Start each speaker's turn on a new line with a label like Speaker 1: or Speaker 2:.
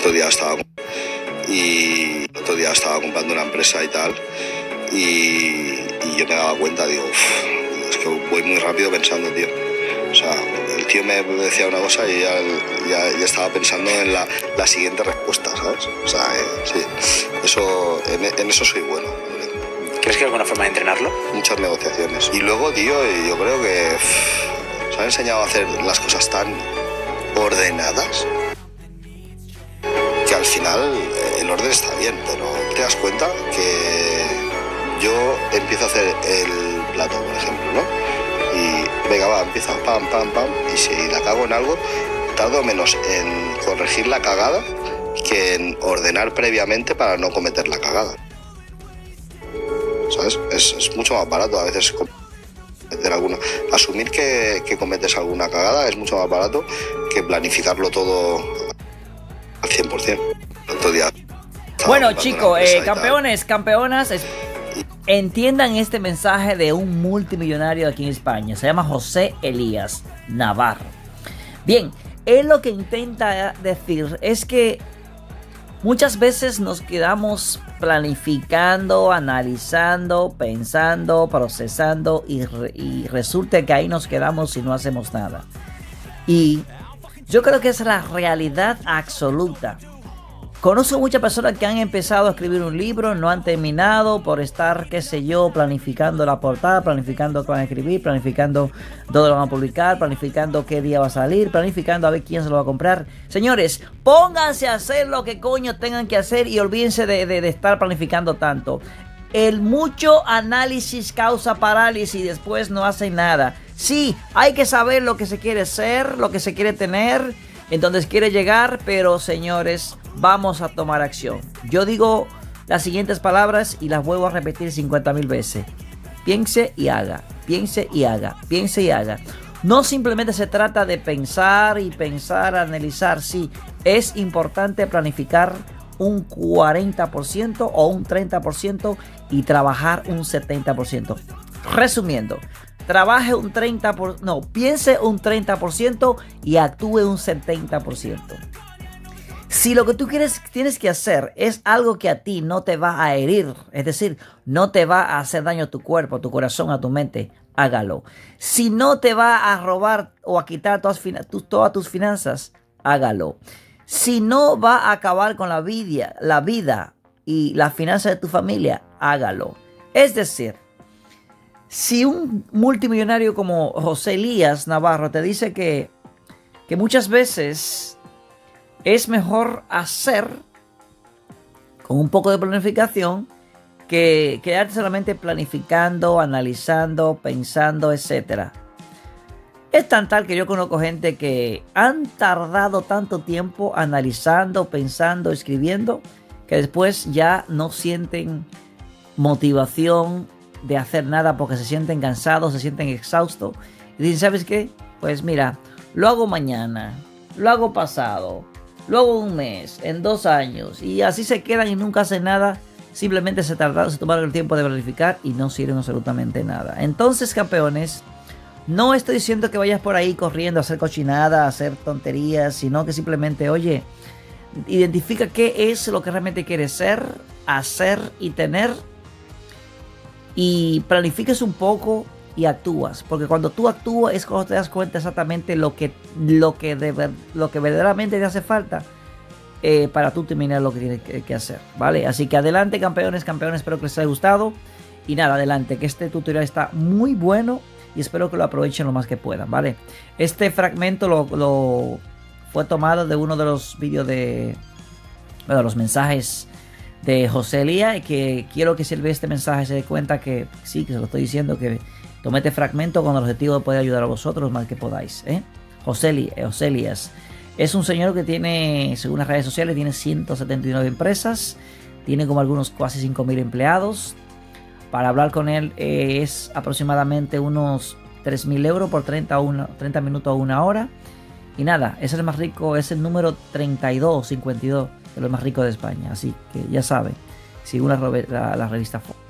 Speaker 1: otro día estaba y otro día estaba comprando una empresa y tal y, yo me daba cuenta, digo, es que voy muy rápido pensando, tío. O sea, el tío me decía una cosa y ya, ya, estaba pensando en la, la, siguiente respuesta, ¿sabes? O sea, eh, sí, eso, en, eso soy bueno.
Speaker 2: ¿Crees que hay alguna forma de entrenarlo?
Speaker 1: Muchas negociaciones. Y luego, tío, yo creo que se han enseñado a hacer las cosas tan ordenadas final eh, el orden está bien, pero te das cuenta que yo empiezo a hacer el plato, por ejemplo, ¿no? Y venga, va, empieza pam, pam, pam, y si la cago en algo, tardo menos en corregir la cagada que en ordenar previamente para no cometer la cagada. ¿Sabes? Es, mucho más barato a veces cometer alguna. Asumir que, que cometes alguna cagada es mucho más barato que planificarlo todo al 100%.
Speaker 3: Bueno, chicos, eh, campeones, campeonas, entiendan este mensaje de un multimillonario aquí en España. Se llama José Elías Navarro. Bien, él lo que intenta decir es que muchas veces nos quedamos planificando, analizando, pensando, procesando y, y resulta que ahí nos quedamos y no hacemos nada. Y yo creo que es la realidad absoluta. Conozco muchas personas que han empezado a escribir un libro, no han terminado por estar, qué sé yo, planificando la portada, planificando qué van a escribir, planificando dónde lo van a publicar, planificando qué día va a salir, planificando a ver quién se lo va a comprar. Señores, pónganse a hacer lo que coño tengan que hacer y olvídense de, de estar planificando tanto. El mucho análisis causa parálisis y después no hacen nada. Sí, hay que saber lo que se quiere ser, lo que se quiere tener, en donde se quiere llegar, pero señores, vamos a tomar acción. Yo digo las siguientes palabras y las vuelvo a repetir 50 mil veces. Piense y haga, piense y haga, piense y haga. No simplemente se trata de pensar y pensar, analizar, sí, es importante planificar un 40% o un 30% y trabajar un 70%. Resumiendo, trabaje un 30%, no, piense un 30% y actúe un 70%. Si lo que tú quieres, tienes que hacer es algo que a ti no te va a herir, es decir, no te va a hacer daño a tu cuerpo, a tu corazón, a tu mente, hágalo. Si no te va a robar o a quitar todas, todas tus finanzas, hágalo. Si no va a acabar con la vida, la vida y la finanza de tu familia, hágalo. Es decir, si un multimillonario como José Elías Navarro te dice que, que muchas veces es mejor hacer con un poco de planificación que quedarte solamente planificando, analizando, pensando, etc. Es tan tal que yo conozco gente que han tardado tanto tiempo analizando, pensando, escribiendo, que después ya no sienten motivación de hacer nada porque se sienten cansados, se sienten exhaustos. Y dicen, ¿sabes qué? Pues mira, lo hago mañana, lo hago pasado, lo hago un mes, en dos años. Y así se quedan y nunca hacen nada. Simplemente se tardaron, se tomaron el tiempo de verificar y no sirven absolutamente nada. Entonces, campeones, no estoy diciendo que vayas por ahí corriendo a hacer cochinada, a hacer tonterías, sino que simplemente, oye, identifica qué es lo que realmente quieres ser, hacer y tener y planifiques un poco y actúas. Porque cuando tú actúas es cuando te das cuenta exactamente lo que, lo que, lo que verdaderamente te hace falta eh, para tú terminar lo que tienes que, hacer. ¿Vale? Así que adelante campeones, campeones, espero que les haya gustado. Y nada, adelante, que este tutorial está muy bueno y espero que lo aprovechen lo más que puedan, ¿vale? Este fragmento lo, lo fue tomado de uno de los vídeos de... Bueno, los mensajes de José Elías y que quiero que si él ve este mensaje se dé cuenta que sí, que se lo estoy diciendo, que tome este fragmento con el objetivo de poder ayudar a vosotros más que podáis. ¿eh? José, Elías es un señor que tiene, según las redes sociales, tiene 179 empresas, tiene como algunos casi 5.000 empleados. Para hablar con él eh, es aproximadamente unos 3.000 euros por 30, 30 minutos o una hora. Y nada, es el más rico, es el número 32, 52 de los más ricos de España. Así que ya saben, sigue la, la revista Forbes.